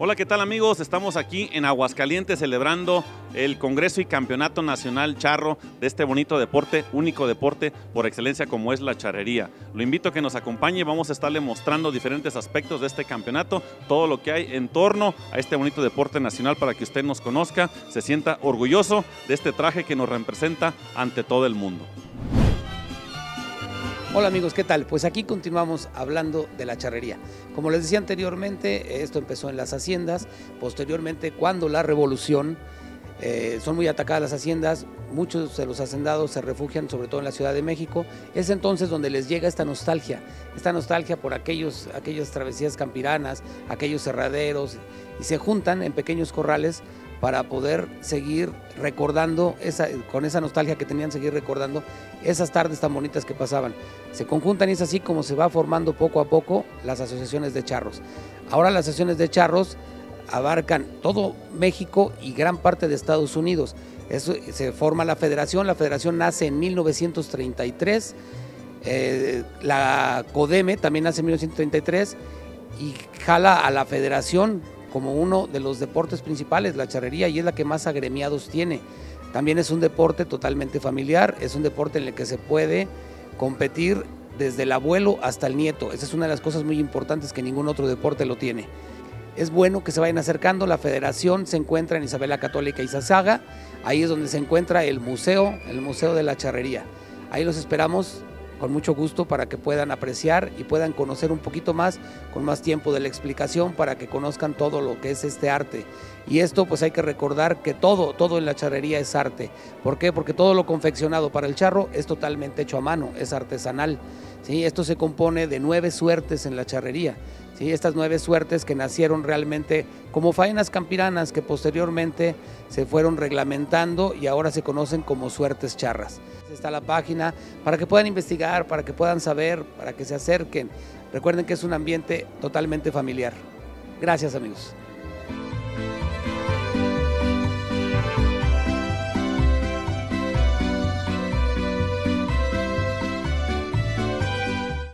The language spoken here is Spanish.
Hola, ¿qué tal amigos? Estamos aquí en Aguascalientes celebrando el Congreso y Campeonato Nacional Charro de este bonito deporte, único deporte por excelencia como es la charrería. Lo invito a que nos acompañe, vamos a estarle mostrando diferentes aspectos de este campeonato, todo lo que hay en torno a este bonito deporte nacional para que usted nos conozca, se sienta orgulloso de este traje que nos representa ante todo el mundo. Hola amigos, ¿qué tal? Pues aquí continuamos hablando de la charrería. Como les decía anteriormente, esto empezó en las haciendas, posteriormente cuando la revolución, eh, son muy atacadas las haciendas, muchos de los hacendados se refugian sobre todo en la Ciudad de México, es entonces donde les llega esta nostalgia, esta nostalgia por aquellos, aquellas travesías campiranas, aquellos cerraderos, y se juntan en pequeños corrales para poder seguir recordando, esa, con esa nostalgia que tenían, seguir recordando esas tardes tan bonitas que pasaban. Se conjuntan y es así como se va formando poco a poco las asociaciones de charros. Ahora las asociaciones de charros abarcan todo México y gran parte de Estados Unidos. Eso, se forma la federación, la federación nace en 1933, eh, la CODEME también nace en 1933 y jala a la federación como uno de los deportes principales, la charrería, y es la que más agremiados tiene. También es un deporte totalmente familiar, es un deporte en el que se puede competir desde el abuelo hasta el nieto. Esa es una de las cosas muy importantes que ningún otro deporte lo tiene. Es bueno que se vayan acercando, la federación se encuentra en Isabela Católica y Sasaga, ahí es donde se encuentra el museo, el Museo de la Charrería. Ahí los esperamos con mucho gusto para que puedan apreciar y puedan conocer un poquito más con más tiempo de la explicación para que conozcan todo lo que es este arte. Y esto pues hay que recordar que todo, todo en la charrería es arte. ¿Por qué? Porque todo lo confeccionado para el charro es totalmente hecho a mano, es artesanal. ¿Sí? Esto se compone de nueve suertes en la charrería. ¿sí? Estas nueve suertes que nacieron realmente como faenas campiranas que posteriormente se fueron reglamentando y ahora se conocen como suertes charras. Está la página para que puedan investigar, para que puedan saber, para que se acerquen. Recuerden que es un ambiente totalmente familiar. Gracias amigos.